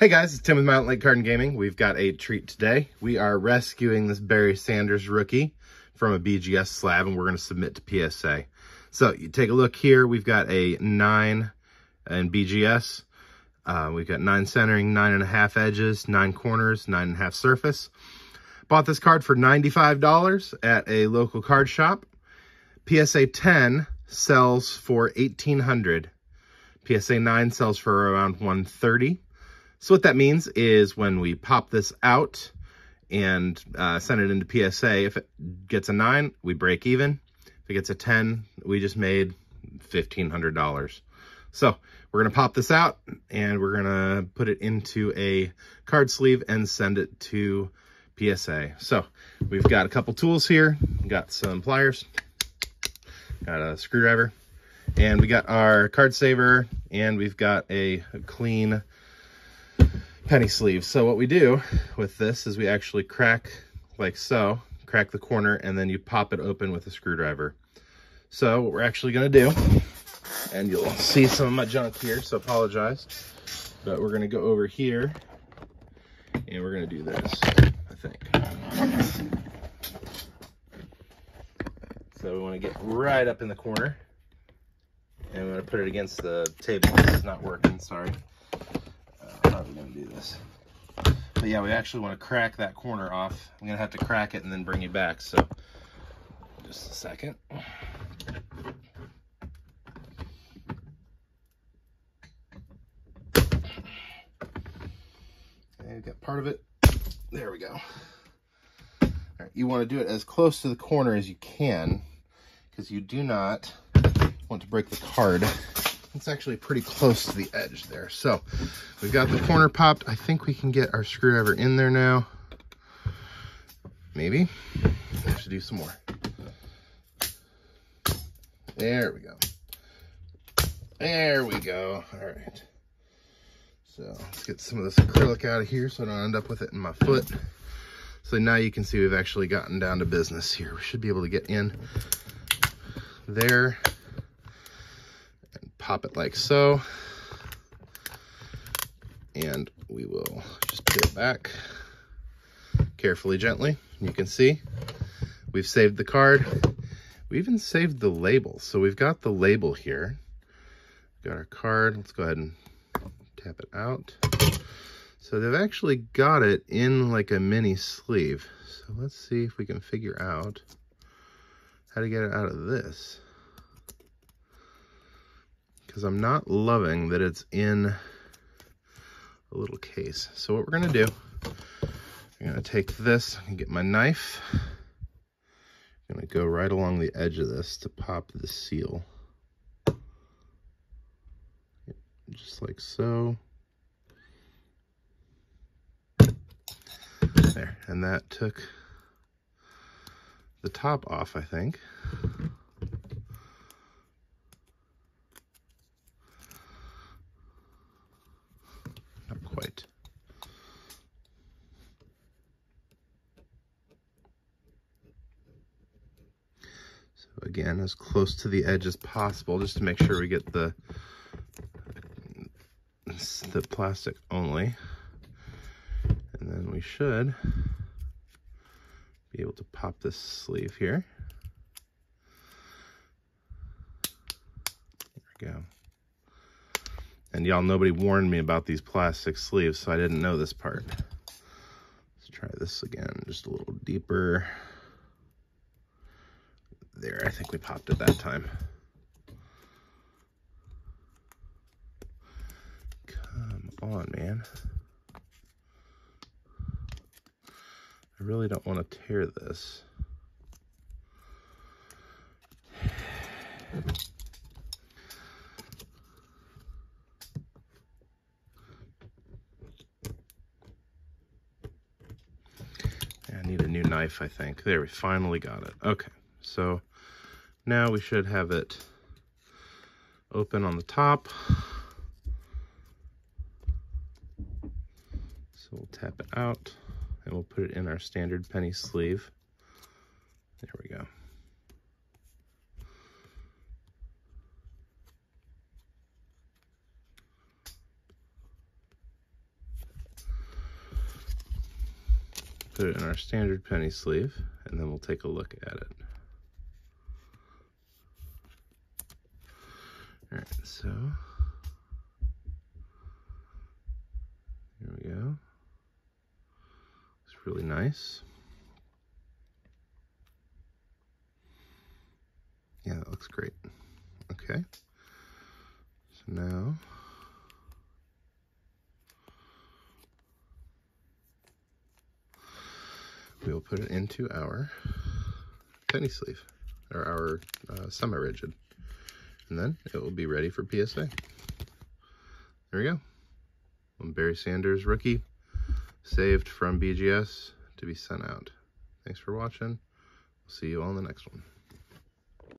Hey guys, it's Tim with Mountain Lake Card and Gaming. We've got a treat today. We are rescuing this Barry Sanders rookie from a BGS slab and we're going to submit to PSA. So you take a look here. We've got a 9 in BGS. Uh, we've got 9 centering, 9.5 edges, 9 corners, 9.5 surface. Bought this card for $95 at a local card shop. PSA 10 sells for 1800 PSA 9 sells for around 130 So what that means is when we pop this out and uh, send it into PSA, if it gets a 9, we break even. If it gets a 10, we just made $1,500. So we're going to pop this out and we're going to put it into a card sleeve and send it to PSA. So we've got a couple tools here. We got some pliers, got a screwdriver, and we got our card saver, and we've got a clean penny sleeve. So what we do with this is we actually crack like so, crack the corner, and then you pop it open with a screwdriver. So what we're actually gonna do, and you'll see some of my junk here, so apologize, but we're gonna go over here, and we're gonna do this. I think. So we want to get right up in the corner. And I'm to put it against the table. This is not working, sorry. Uh, how are we going to do this? But yeah, we actually want to crack that corner off. I'm going to have to crack it and then bring it back. So just a second. Okay, we've got part of it there we go. You want to do it as close to the corner as you can because you do not want to break the card. It's actually pretty close to the edge there. So we've got the corner popped. I think we can get our screwdriver in there now. Maybe. We have to do some more. There we go. There we go. All right. So let's get some of this acrylic out of here so I don't end up with it in my foot. So now you can see we've actually gotten down to business here. We should be able to get in there pop it like so. And we will just peel it back carefully, gently. You can see we've saved the card. We even saved the label. So we've got the label here. Got our card. Let's go ahead and tap it out. So they've actually got it in like a mini sleeve. So let's see if we can figure out how to get it out of this. Because I'm not loving that it's in a little case. So what we're going to do, I'm to take this and get my knife. I'm to go right along the edge of this to pop the seal just like so. There, and that took the top off, I think. Quite. So again, as close to the edge as possible, just to make sure we get the the plastic only. And then we should be able to pop this sleeve here. There we go. And y'all, nobody warned me about these plastic sleeves, so I didn't know this part. Let's try this again, just a little deeper. There, I think we popped it that time. Come on, man. I really don't want to tear this. I need a new knife, I think. There, we finally got it. Okay, so now we should have it open on the top. So we'll tap it out and we'll put it in our standard penny sleeve. There we go. Put it in our standard penny sleeve, and then we'll take a look at it. All right, so here we go. It's really nice. Yeah, that looks great. Okay. So now we will put it into our penny sleeve or our uh, semi-rigid and then it will be ready for PSA. There we go. One Barry Sanders rookie saved from BGS to be sent out. Thanks for watching. We'll see you all in the next one.